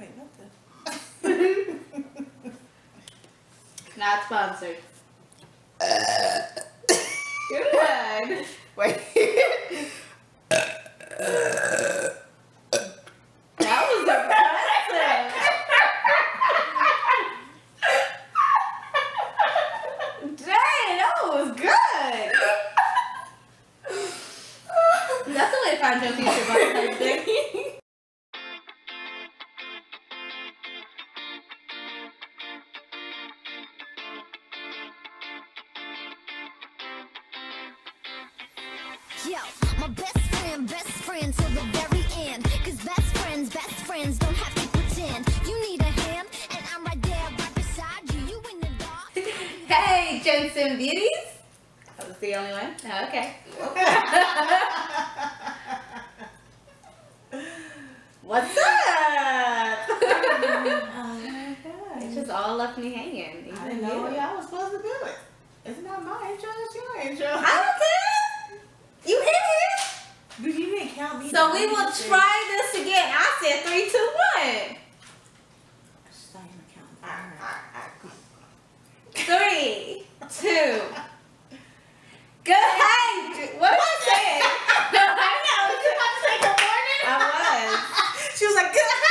Wait, what the? Not sponsored. Uh. Good. Wait. Yo, my best friend, best friend till the very end. Cause best friends, best friends don't have to pretend. You need a hand, and I'm right there, right beside you. You in the dark. Hey, Gents and Beauties. That was the only one? Oh, okay. What's up? Oh my god. It just all left me hanging. I even didn't know you. y'all was supposed to do it. It's not my intro, it's your intro. I don't care. You in here? Dude, you didn't count me. So we will try this again. I said three, two, one. Just not even count. Alright, alright, alright, come on. Three, two. Good. Hey, what am I saying? No, I know. You about to say good morning? I was. She was like, good hi.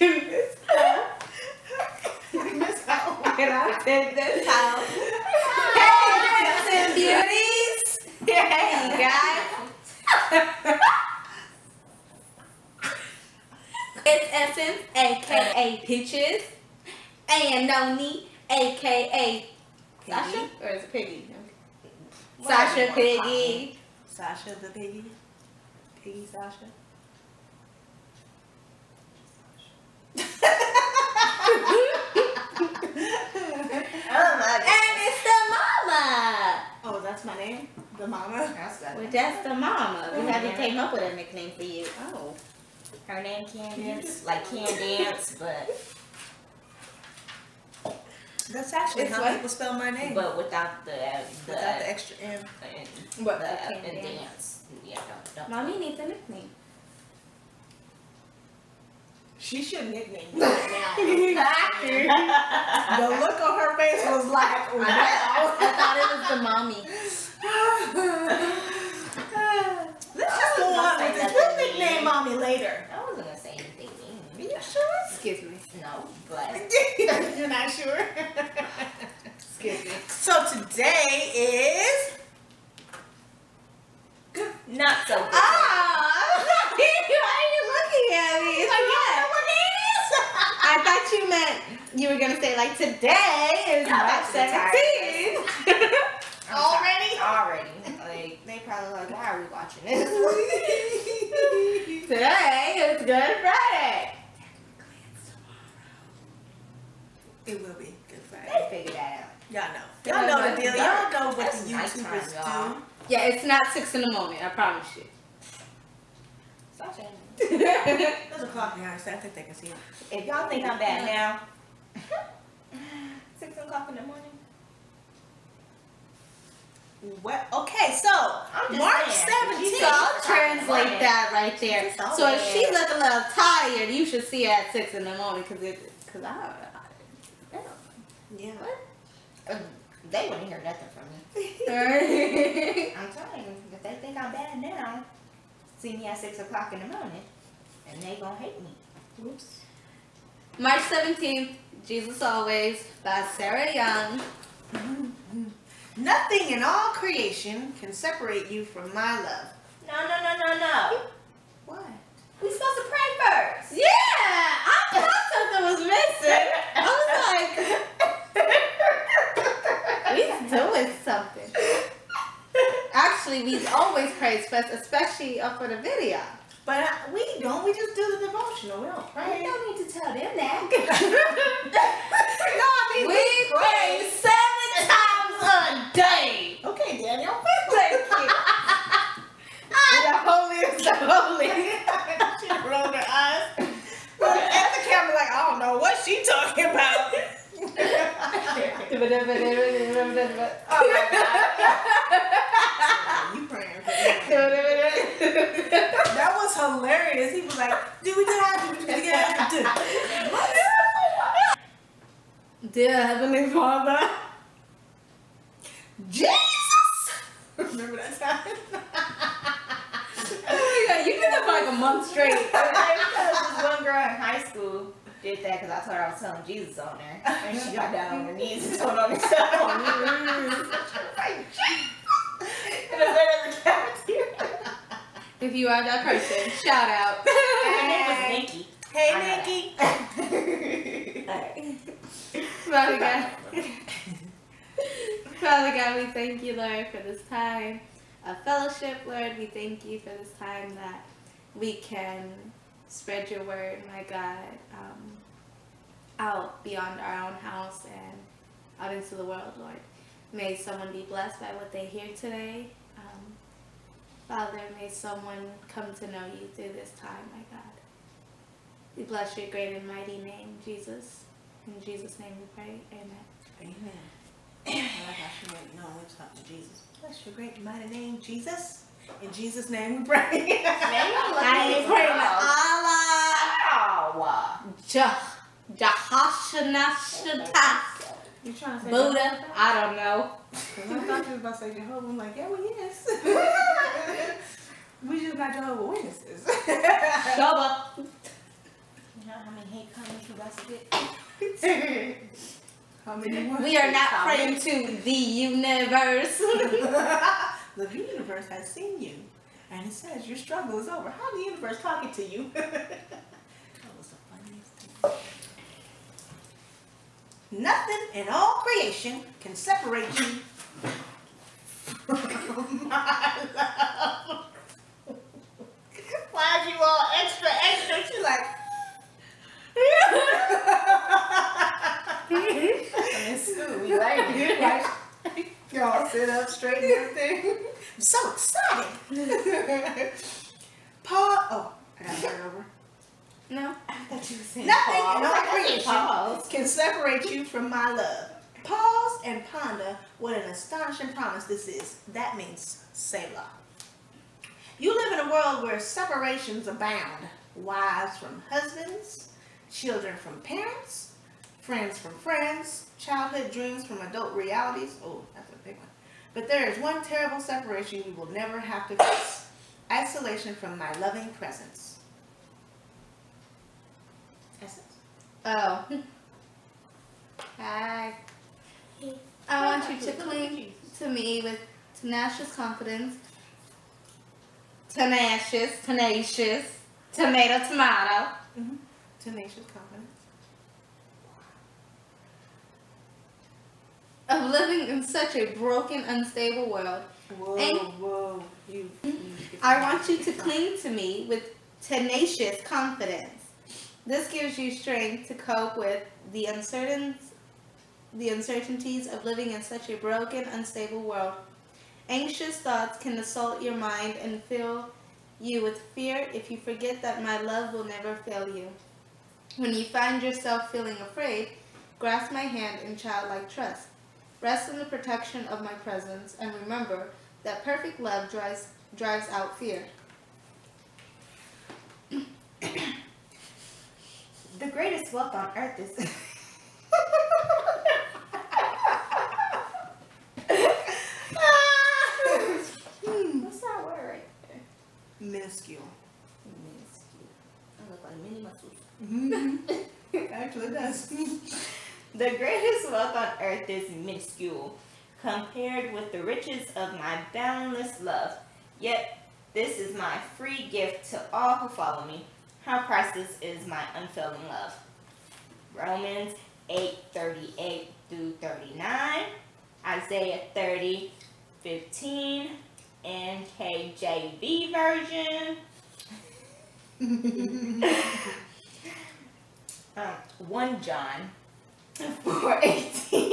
Miss Howard. was. And I said this house. Hey, Gents and Beauties. Hey, guys. It's Essence, aka Peaches, and Noni, aka Sasha, or is it Piggy? Sasha Whatever you Piggy. Sasha the piggy. Piggy Sasha. oh my And it's the mama. Oh, that's my name? The mama? That's that. Well, that's the mama. We oh, haven't came up with a nickname for you. Oh. Her name can dance, like can dance, but That's actually It's how what? people spell my name. but without the the, Without the extra M. and, What, the, the can and dance? dance. Yeah, don't don't. Mommy needs a nickname. She should nickname me right now. the look on her face was like, wow. I thought it was the mommy. Let's just go on with this. We'll nickname later. I wasn't gonna say anything Are mean. you sure? Excuse me. No, but You're not sure? Excuse me. so today is. not so good. Ah! Why are you looking at me? It's like, I thought you meant you were gonna say like today is I'm March about to get tired of 17th. Already? Already, like they probably like, why are we watching this? today is Good Friday. It will be Good Friday. they Friday. figured that out. Y'all know. Y'all know the deal. Y'all know what That's the nighttime, YouTubers y'all. do. Yeah, it's not six in the morning. I promise you. Stop saying There's a clock behind us. I think they can see it. If y'all think I'm bad now, six o'clock in the morning. What? Okay, so March 17th. So I'll translate that right there. So if she bad. look a little tired, you should see her at six in the morning because it, because I, I, Yeah. Uh, They wouldn't hear nothing from me. I I'm telling you, if they think I'm bad now, see me at six o'clock in the morning, and they gonna hate me. Whoops. March 17th, Jesus Always by Sarah Young. Nothing in all creation can separate you from my love. No, no, no, no, no. What? We supposed to pray first. Yeah, I thought something was missing. I was like, he's doing something. Actually, we always pray first, especially up for the video. But uh, we don't. We just do the devotional. We don't pray. We don't need to tell them that. no, I mean We pray seven times a day. Okay, Daniel. Thank you. the holiest of holy. she rolled her eyes. Look at the camera like, I don't know what she talking about. oh my God. you praying for me. That was hilarious. He was like, do we do do we do Dear Heavenly Father. Jesus! Remember that time? Oh my god, you did that for like a month straight. this one girl in high school did that because I told her I was telling Jesus on there. And she got down on her knees and told on herself. And I said in the cafeteria. If you are that person, shout out. Her name was Nikki. Hey, Nikki. Father God. Father God, we thank you, Lord, for this time of fellowship, Lord. We thank you for this time that we can spread your word, my God, um, out beyond our own house and out into the world, Lord. May someone be blessed by what they hear today. Um, Father, may someone come to know you through this time, my God. We bless your great and mighty name, Jesus. In Jesus' name we pray. Amen. Amen. I went, no, we talk to Jesus. Bless your great and mighty name, Jesus. In Jesus' name we pray. I ain't praying to Allah. Wow. Jah, Jahashanashata, You trying to say Buddha. I don't know. Because I thought you was about to say Jehovah. I'm like, yeah, well, yes. we just not Jehovah Witnesses. Shaba. You know how many hate comments you guys get? How many? We are not praying to the universe. the universe has seen you. And it says your struggle is over. How the universe talking to you? that was the funniest thing. Nothing in all creation can separate you from my love. Why'd you all extra, extra? She like, in school, we like, like, y'all sit up straight and everything. I'm so excited. Paul, oh, I got to start over. no. I thought you were saying Nothing all creation pause. can separate you from my love. Pause and ponder what an astonishing promise this is. That means Selah. You live in a world where separations abound. Wives from husbands, children from parents, friends from friends, childhood dreams from adult realities. Oh, that's a big one. But there is one terrible separation you will never have to face. Isolation from my loving presence. Essence. Oh. Hi. I want you to cling to me with tenacious confidence. Tenacious, tenacious, tomato, tomato. Tenacious confidence. Of living in such a broken, unstable world. Whoa, whoa. You, you mm-hmm. I want you to cling to me with tenacious confidence. This gives you strength to cope with the uncertain, the uncertainties of living in such a broken, unstable world. Anxious thoughts can assault your mind and fill you with fear if you forget that my love will never fail you. When you find yourself feeling afraid, grasp my hand in childlike trust. Rest in the protection of my presence and remember that perfect love drives, drives out fear. The greatest wealth on earth is. What's that word right there? minuscule. Minuscule. I look like mini muscles. Mm-hmm. Actually, it does. The greatest wealth on earth is minuscule compared with the riches of my boundless love. Yet, this is my free gift to all who follow me. How priceless is my unfailing love. Romans 8 38 through 39, Isaiah 30 15, NKJV version. um, 1 John 4 18.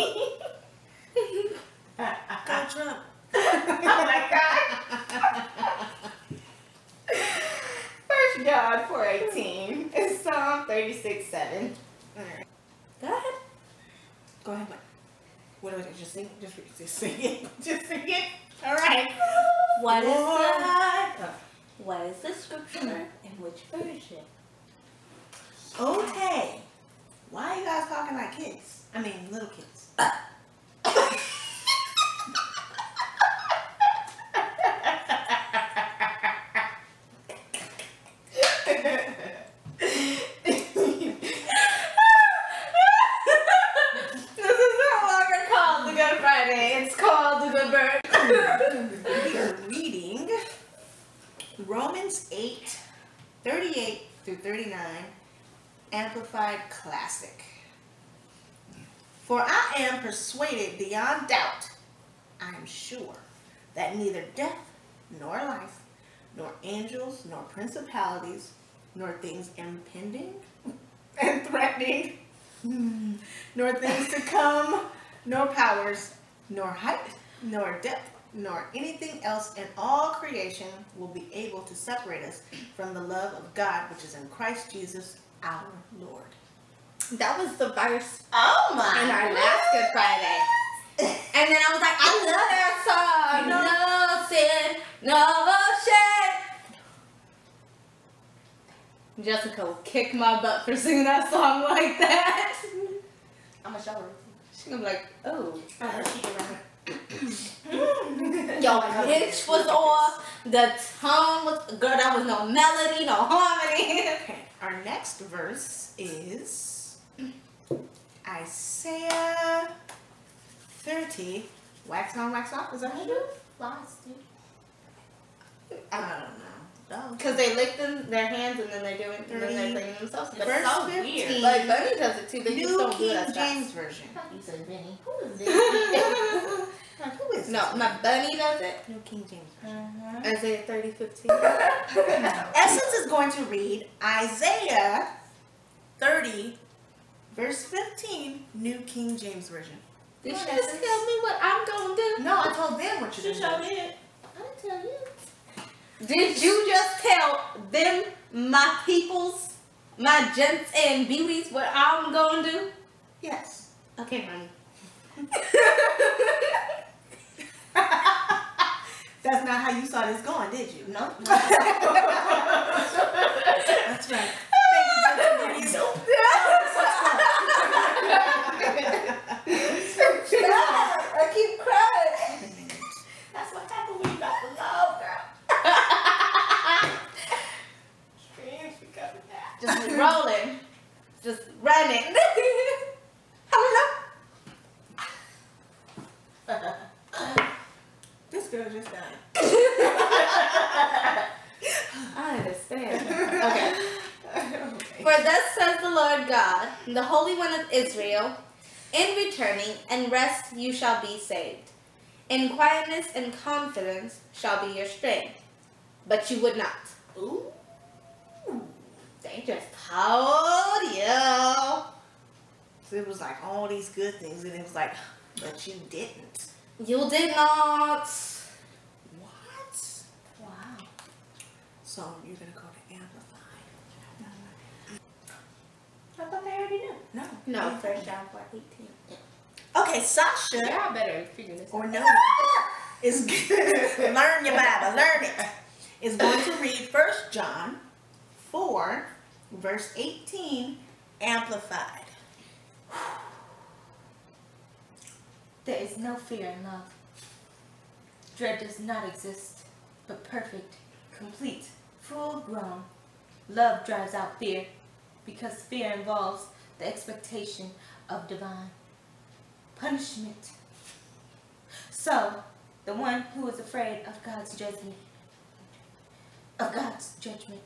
Go Trump. oh my god. First John 4 18 and Psalm 36 7. Alright. Go ahead. Go ahead, Mike. What do I just sing? Just, just sing it. Just sing it. All right. What is the What? what is the scripture? And which version? Okay. Why are you guys talking like kids? I mean, little kids. This is no longer called the Good Friday. It's called the Good Bird. we are reading Romans 8, 38 through 39, Amplified Classic. For I am persuaded beyond doubt, I am sure, that neither death nor life, nor angels, nor principalities, nor things impending and threatening, nor things to come, nor powers, nor height, nor depth, nor anything else in all creation will be able to separate us from the love of God which is in Christ Jesus our Lord. That was the verse Oh my! in our last Good Friday. And then I was like, I love that song. No sin, no shame. Jessica will kick my butt for singing that song like that. I'm a shower. She's gonna be like, oh. I heard she did right. Your pitch was off. The tone was girl. That was no melody, no harmony. Okay, our next verse is Isaiah 30. Wax on, wax off. Is that how you do it? Lost, dude. I don't know. No. Because they lick them, their hands and then they're doing, and then they're Thirty. cleaning themselves. But Verse so 15. weird. Like Bunny does it too. They just New don't do King it as James fast. Version. I you said Benny. Who is this? Like, who is No, my bunny does it. New King James Version. uh-huh. Isaiah 30, 15. Essence is going to read Isaiah 30, verse 15, New King James Version. Did Come she just tell me what I'm gonna do? No, I told them what you're sure doing. did. I didn't tell you. Did you just tell them, my peoples, my gents and beauties, what I'm gonna do? Yes. Okay, honey. That's not how you saw this going, did you? No. That's right. Thank you, Jennifer. Nope. I keep crying. That's what happened when you got the love, girl. Screams because of that. Just rolling. Just running. This girl just died. I understand. Okay. For thus says the Lord God, the Holy One of Israel, in returning and rest you shall be saved. In quietness and confidence shall be your strength. But you would not. Ooh. They just told you. So it was like all these good things, and it was like, but you didn't. You did not. What? Wow. So you're gonna go to Amplified. I thought they already knew. No. No, first John 4 18. Okay, Sasha Y'all better figure this or no is learn your Bible, learn it. Is going to read First John 4, verse 18, Amplified. There is no fear in love. Dread does not exist, but perfect, complete, full grown. Love drives out fear, because fear involves the expectation of divine punishment. So, the one who is afraid of God's judgment, of God's judgment,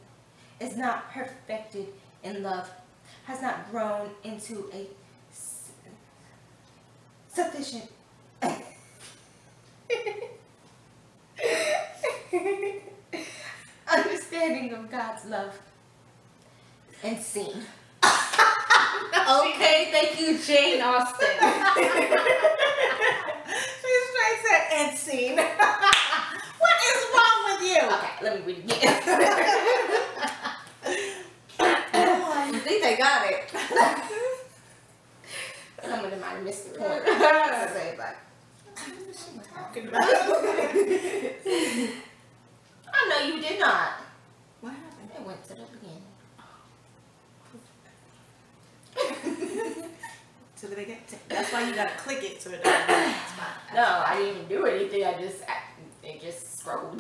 is not perfected in love, has not grown into a sufficient understanding of God's love and seen. Okay, thank you, Jane Austen. She straight said and scene. what is wrong with you? Okay, let me read it again. I think they got it. Some of them might have missed the point. Say it back. Talking about. I know you did not. What happened? It went went to the beginning. To the beginning. That's why you gotta click it so it doesn't. It's fine. No, I didn't even do anything. I just, I,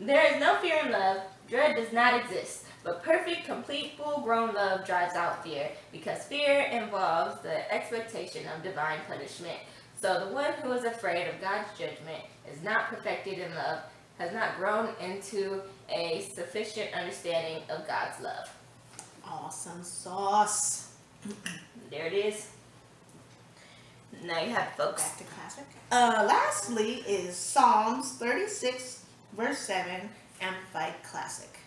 there is no fear in love. Dread does not exist. But perfect, complete, full-grown love drives out fear, because fear involves the expectation of divine punishment. So the one who is afraid of God's judgment is not perfected in love, has not grown into a sufficient understanding of God's love. Awesome sauce. There it is. Now you have folks. Back to classic. Uh, lastly is Psalms 36, verse 7, Amplified Classic.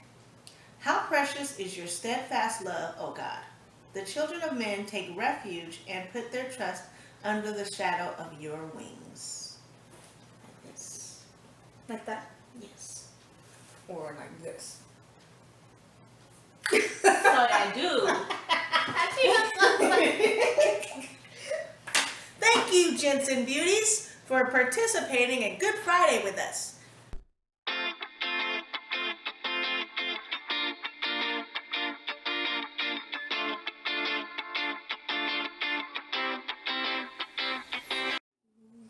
How precious is your steadfast love, O God! The children of men take refuge and put their trust under the shadow of your wings. Like this. Like that. Yes. Or like this. So I do. Thank you, gents and beauties, for participating in Good Friday with us.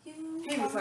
He was